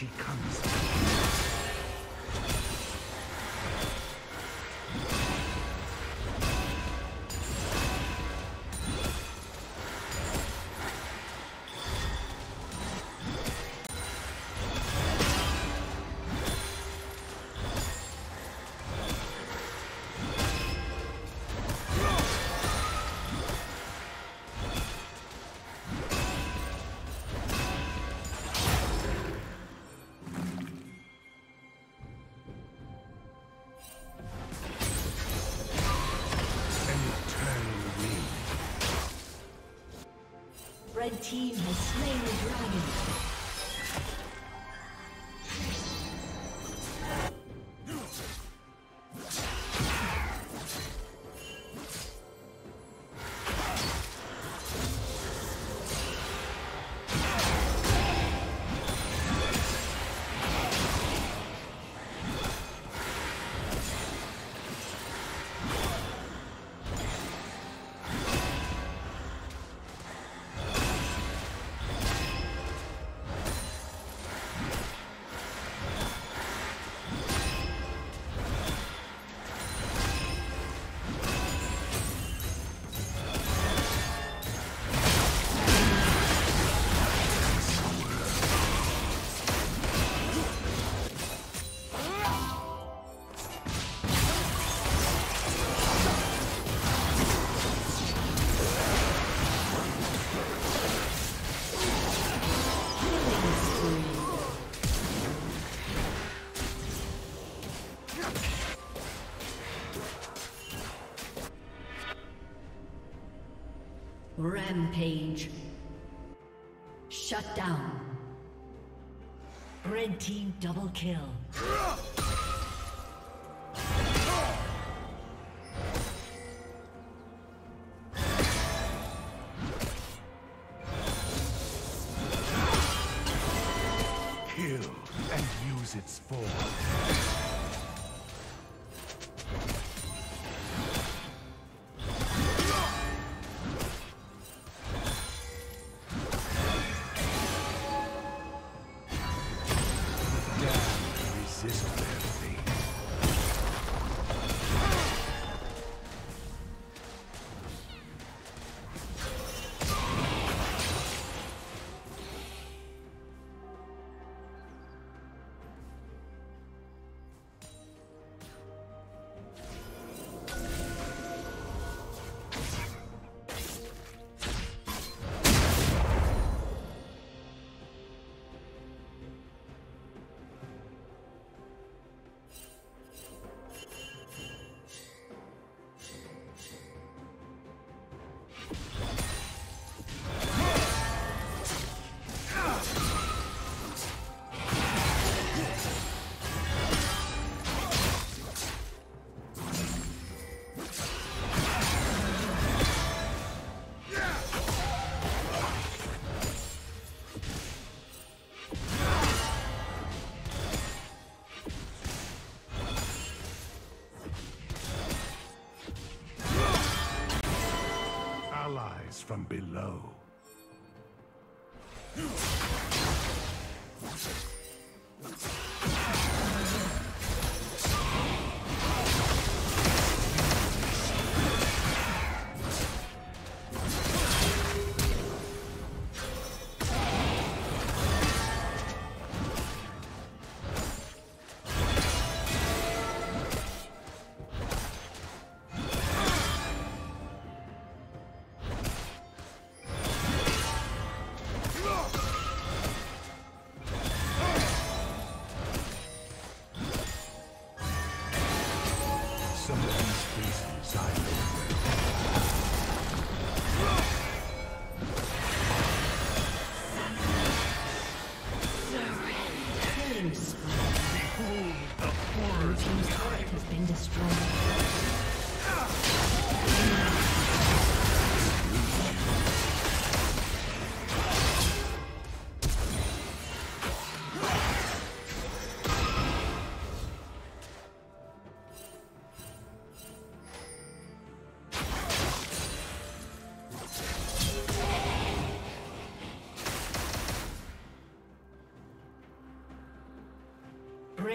she comes. Team has slain Rampage. Shut down. Red team double kill. Kill and use its form. From below.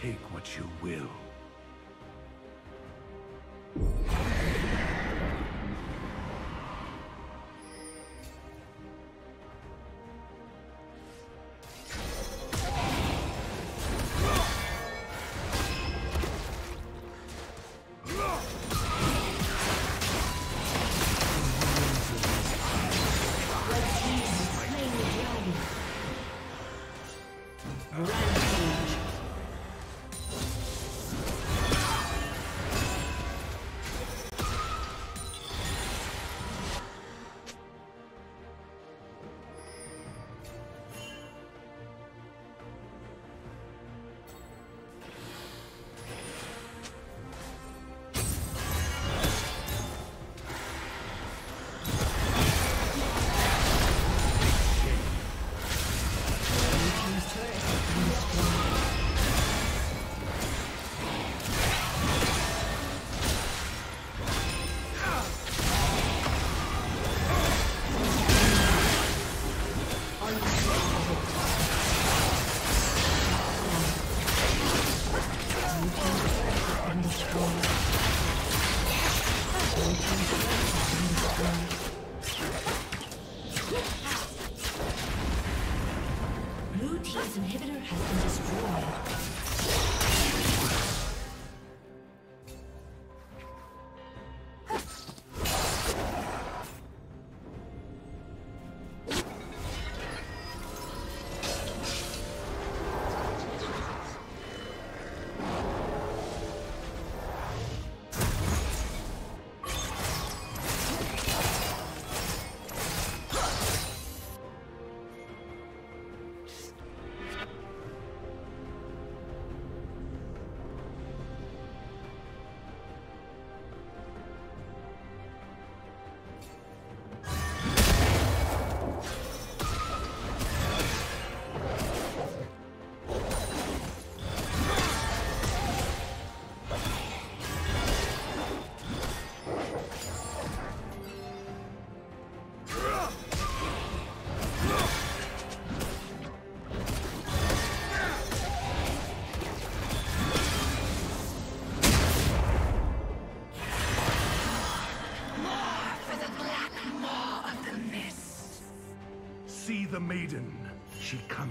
Take what you will.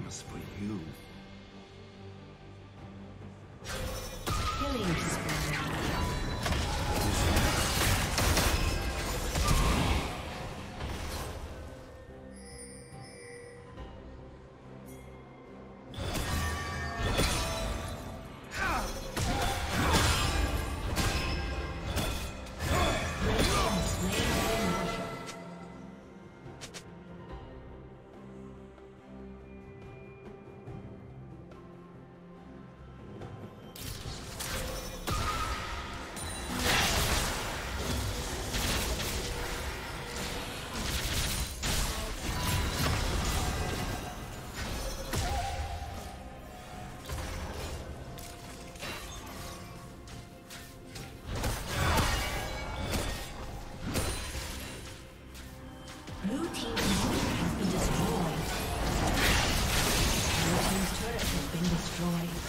Comes for you. Destroyed.